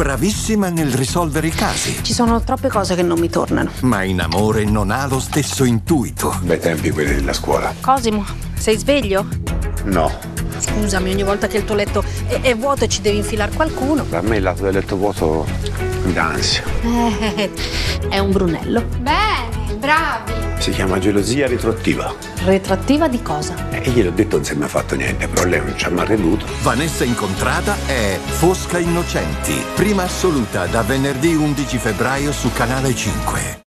bravissima nel risolvere i casi, Ci sono troppe cose che non mi tornano. ma in amore non ha lo stesso intuito. Bei tempi quelli della scuola. Cosimo, sei sveglio? No. Scusami, ogni volta che il tuo letto è, è vuoto e ci devi infilare qualcuno. Per me il lato del letto vuoto mi dà ansia. Eh, è un Brunello. Bene, bravi. Si chiama gelosia ritroattiva. Retrattiva di cosa? E gliel'ho detto non si è mai fatto niente, però lei non ci ha mai creduto. Vanessa Incontrada è Fosca Innocenti, prima assoluta da venerdì 11 febbraio su Canale 5.